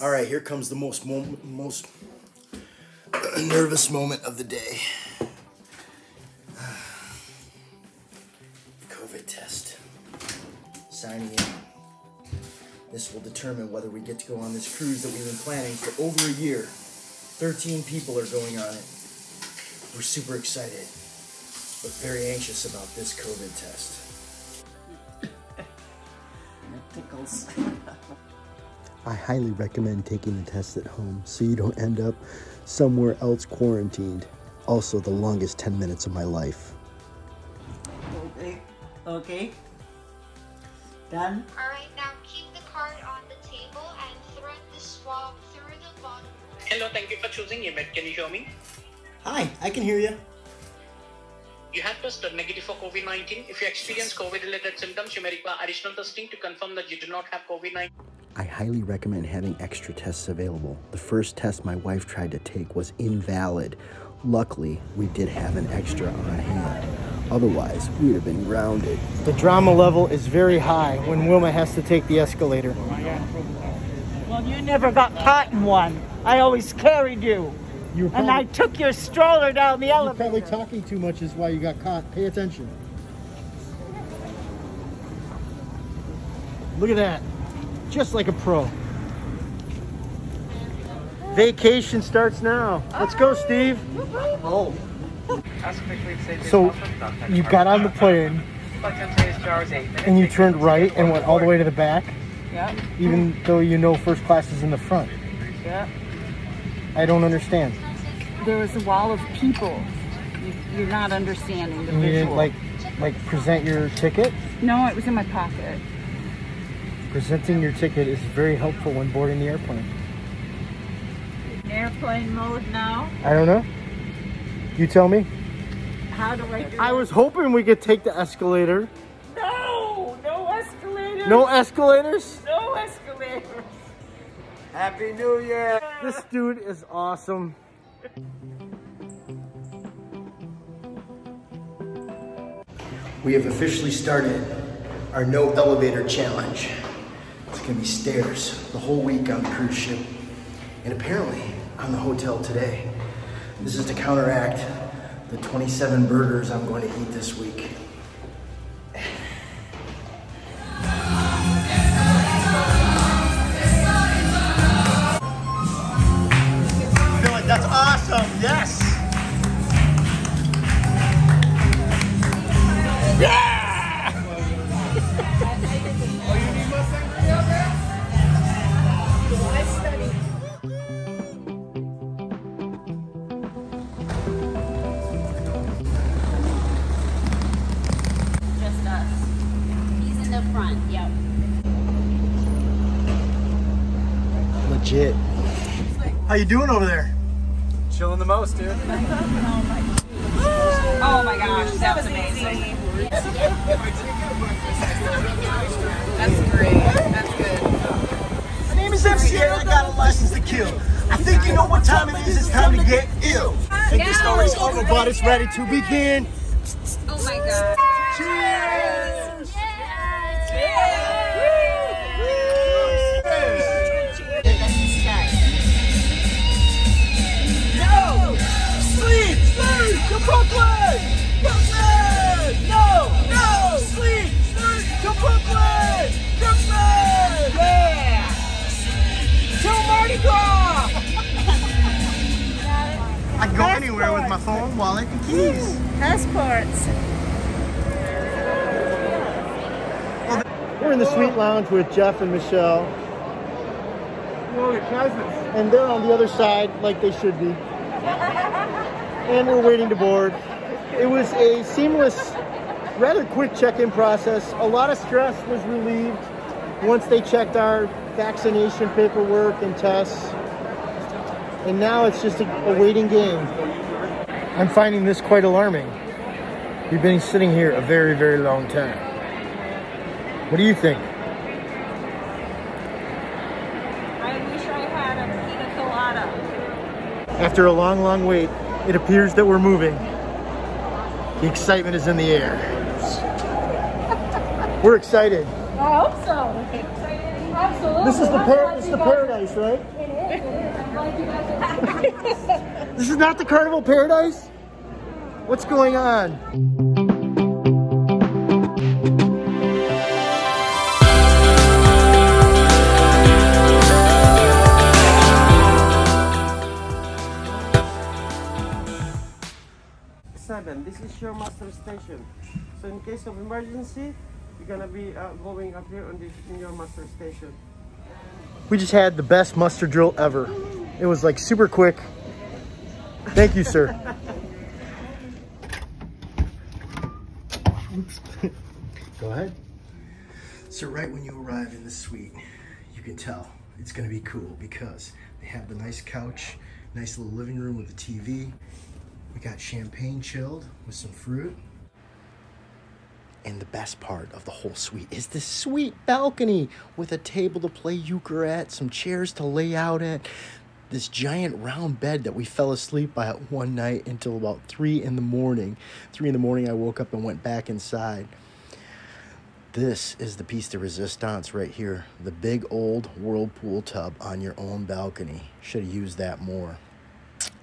All right, here comes the most most nervous moment of the day. COVID test. Signing in. This will determine whether we get to go on this cruise that we've been planning for over a year. 13 people are going on it. We're super excited, but very anxious about this COVID test. It tickles. I highly recommend taking the test at home so you don't end up somewhere else quarantined. Also, the longest 10 minutes of my life. Okay. Okay. Done? Alright, now keep the card on the table and thread the swab through the bottom. Hello, thank you for choosing eMed. Can you show me? Hi, I can hear you. You have tested negative for COVID-19. If you experience COVID-related symptoms, you may require additional testing to confirm that you do not have COVID-19. I highly recommend having extra tests available. The first test my wife tried to take was invalid. Luckily, we did have an extra on hand. Otherwise, we would have been grounded. The drama level is very high when Wilma has to take the escalator. Well, you never got caught in one. I always carried you. You were And I took your stroller down the You're elevator. probably talking too much is why you got caught. Pay attention. Look at that. Just like a pro. Vacation starts now. Let's go, Steve. Oh. So you got on the plane and you turned right and went all the way to the back, Yeah, even though you know first class is in the front. yeah. I don't understand. There was a wall of people. You, you're not understanding the And you visual. didn't like like present your ticket. No, it was in my pocket. Presenting your ticket is very helpful when boarding the airplane. Airplane mode now. I don't know. You tell me. How do I do I was hoping we could take the escalator. No! No escalator! No escalators? No escalator! Happy New Year! This dude is awesome. We have officially started our no elevator challenge. Be stairs the whole week on the cruise ship and apparently on the hotel today. This is to counteract the 27 burgers I'm going to eat this week. Legit. How you doing over there? Chilling the most, dude. Oh my gosh, that was amazing. That's great. That's good. My name is MCA, I got a license to kill. I think you know what time it is, it's time to get ill. And this story's over, but it's ready to begin. Can go anywhere with my phone, wallet, and keys. Passports. We're in the suite lounge with Jeff and Michelle. And they're on the other side like they should be. And we're waiting to board. It was a seamless, rather quick check-in process. A lot of stress was relieved once they checked our vaccination paperwork and tests. And now it's just a, a waiting game. I'm finding this quite alarming. We've been sitting here a very, very long time. What do you think? I wish I had a pina colada. After a long, long wait, it appears that we're moving. The excitement is in the air. We're excited. I hope so. This is the par- this is the paradise, right? It is. this is not the carnival paradise? What's going on? Seven. This is your muster station. So in case of emergency, you're gonna be uh, going up here on this in your muster station. We just had the best muster drill ever. It was like super quick. Thank you, sir. Go ahead. So right when you arrive in the suite, you can tell it's gonna be cool because they have the nice couch, nice little living room with a TV. We got champagne chilled with some fruit. And the best part of the whole suite is this sweet balcony with a table to play euchre at, some chairs to lay out at, this giant round bed that we fell asleep by one night until about three in the morning. Three in the morning, I woke up and went back inside. This is the piece de resistance right here. The big old whirlpool tub on your own balcony. Should have used that more.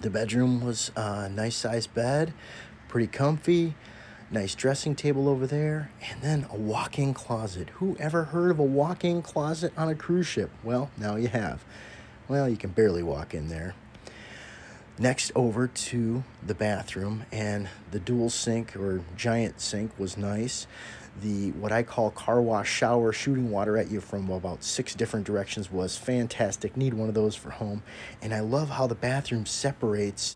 The bedroom was a nice sized bed, pretty comfy, nice dressing table over there, and then a walk in closet. Who ever heard of a walk in closet on a cruise ship? Well, now you have. Well, you can barely walk in there. Next over to the bathroom, and the dual sink or giant sink was nice. The what I call car wash shower shooting water at you from about six different directions was fantastic. Need one of those for home. And I love how the bathroom separates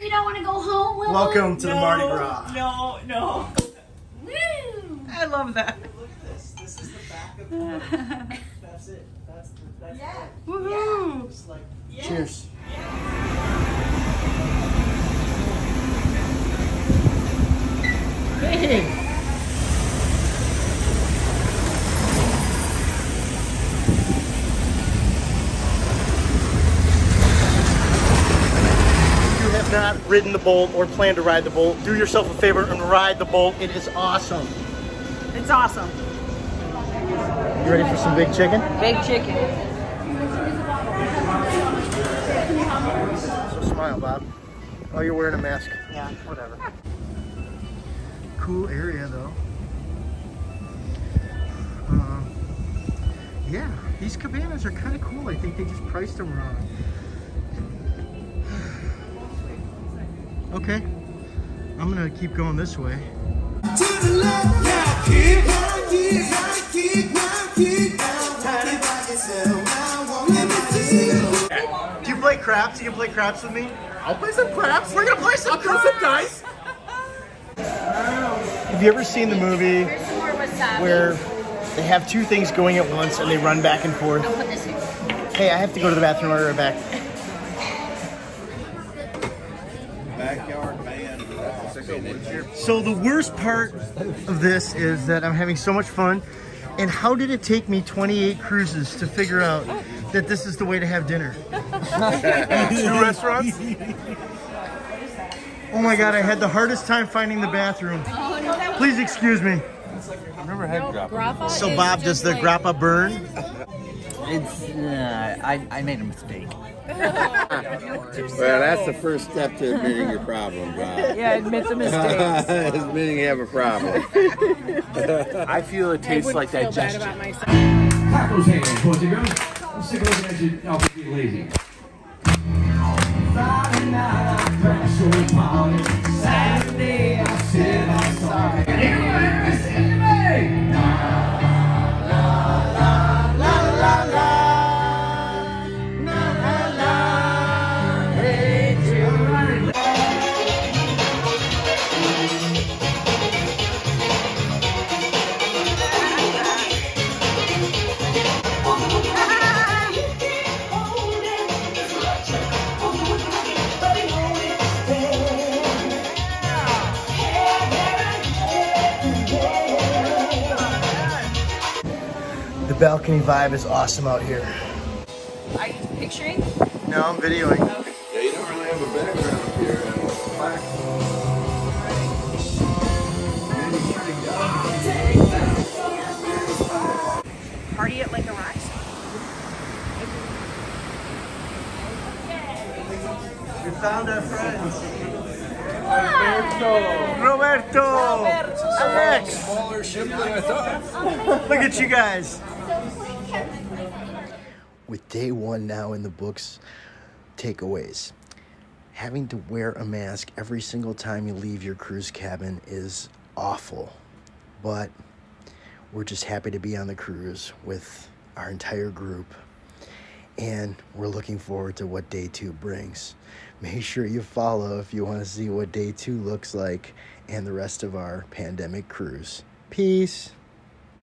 You don't want to go home, Willow? Welcome to the no, Mardi Gras. No, no. Woo! I love that. Look at this. This is the back of the That's it. That's the that's yeah. Woohoo! It's like cheers. Hey. If you have not ridden the Bolt or plan to ride the Bolt, do yourself a favor and ride the Bolt. It is awesome. It's awesome. You ready for some big chicken? Big chicken. So smile, Bob. Oh, you're wearing a mask. Yeah. Whatever. Cool area, though. Um, yeah, these cabanas are kind of cool. I think they just priced them wrong. Okay, I'm gonna keep going this way. Do you play craps? You can play craps with me? I'll play some craps. We're gonna play some craps. some dice. Have you ever seen the movie Here's some more wasabi. where they have two things going at once and they run back and forth? Don't put this here. Hey, I have to go to the bathroom. I'll be right back. So the worst part of this is that I'm having so much fun. And how did it take me 28 cruises to figure out that this is the way to have dinner? Two restaurants? Oh my god, I had the hardest time finding the bathroom. Please excuse me. I've never had grappa. So Bob, does the grappa burn? It's, uh, I, I made a mistake. Well, that's the first step to admitting your problem, Bob. Yeah, admit the mistake. admitting you have a problem. I feel it tastes like digestion. Clap those hands, boys and girls. I'm sick of looking at you, y'all being lazy. The balcony vibe is awesome out here. Are you picturing? No, I'm videoing. Okay. Yeah, you don't really have a background up here. Party it like a rock We found our friends. Roberto! Roberto! Roberto. Alex! Smaller ship than I thought. Look at you guys. With day one now in the books, takeaways. Having to wear a mask every single time you leave your cruise cabin is awful, but we're just happy to be on the cruise with our entire group, and we're looking forward to what day two brings. Make sure you follow if you want to see what day two looks like and the rest of our pandemic cruise. Peace.